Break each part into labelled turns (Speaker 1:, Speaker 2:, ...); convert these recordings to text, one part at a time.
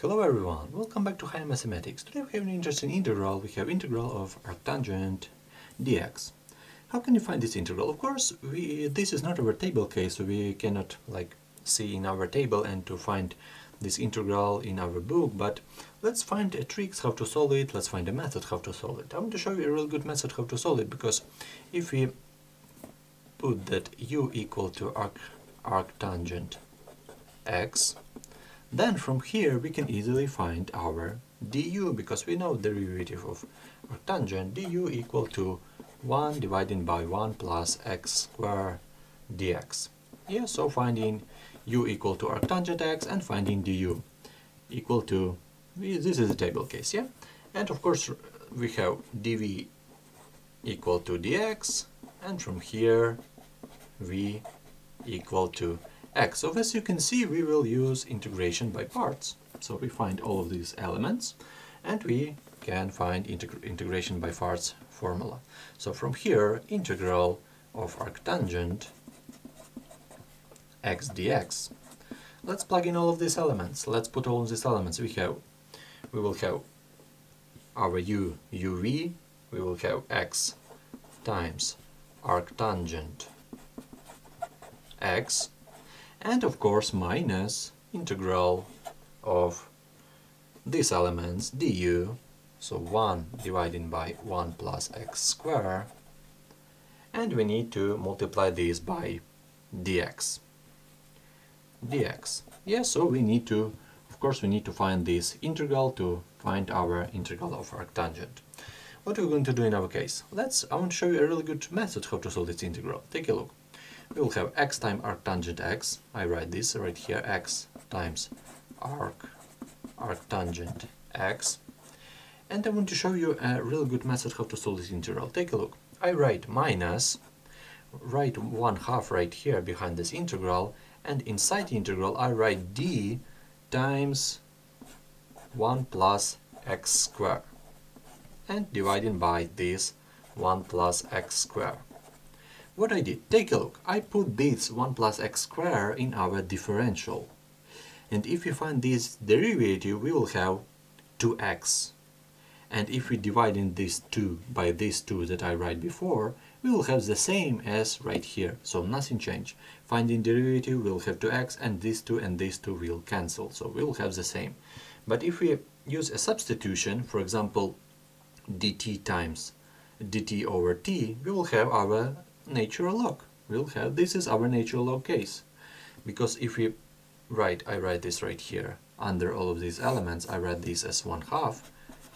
Speaker 1: Hello everyone, welcome back to Higher Mathematics. Today we have an interesting integral. We have integral of arctangent dx. How can you find this integral? Of course, we, this is not our table case, so we cannot like see in our table and to find this integral in our book, but let's find a tricks how to solve it, let's find a method how to solve it. I want to show you a real good method how to solve it, because if we put that u equal to arc, arctangent x, then from here we can easily find our du because we know the derivative of arctangent du equal to 1 divided by 1 plus x square dx. Yeah, so finding u equal to arctangent x and finding du equal to, this is a table case, yeah? And of course we have dv equal to dx and from here v equal to x. So as you can see, we will use integration by parts. So we find all of these elements and we can find integ integration by parts formula. So from here, integral of arctangent x dx. Let's plug in all of these elements. Let's put all of these elements. We have, we will have our u, uv, we will have x times arctangent x and of course minus integral of these elements du so 1 divided by 1 plus x square and we need to multiply this by dx. dx. Yes so we need to of course we need to find this integral to find our integral of arctangent what are we going to do in our case? Let's i want to show you a really good method how to solve this integral. Take a look we will have x times arctangent x. I write this right here, x times arc arctangent x. And I want to show you a really good method how to solve this integral. Take a look. I write minus, write one half right here behind this integral, and inside the integral I write d times 1 plus x square and dividing by this 1 plus x square. What I did, take a look, I put this 1 plus x square in our differential. And if we find this derivative, we will have 2x. And if we divide in this 2 by this 2 that I write before, we will have the same as right here, so nothing changed. Finding derivative, we'll have 2x, and this 2 and this 2 will cancel, so we will have the same. But if we use a substitution, for example, dt times dt over t, we will have our natural log. We'll have, this is our natural log case. Because if we write, I write this right here, under all of these elements, I write this as 1 half,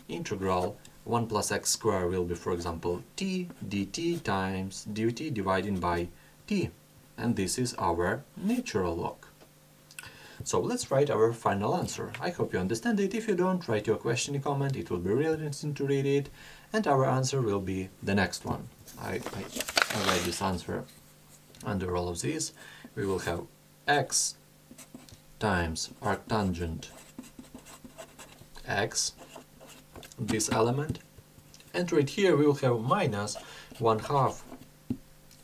Speaker 1: integral 1 plus x squared will be, for example, t dt times dt divided by t. And this is our natural log. So let's write our final answer. I hope you understand it. If you don't, write your question in comment. It will be really interesting to read it. And our answer will be the next one. I, I, I write this answer under all of these. We will have x times arctangent x, this element. And right here we will have minus 1 half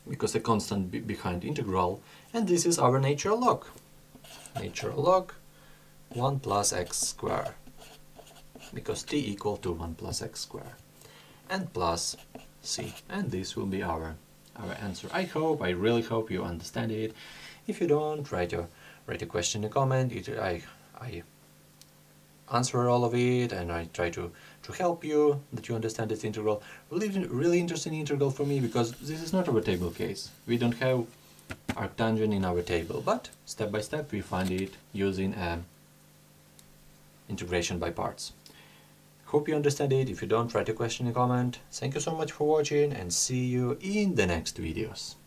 Speaker 1: because the constant be behind integral and this is our natural log natural log 1 plus x square because t equal to 1 plus x square and plus c and this will be our our answer. I hope I really hope you understand it. If you don't write your write a question in a comment. It, I I answer all of it and I try to to help you that you understand this integral. Really really interesting integral for me because this is not our table case. We don't have arctangent in our table, but step by step we find it using a integration by parts. Hope you understand it. If you don't, write a question in comment. Thank you so much for watching and see you in the next videos.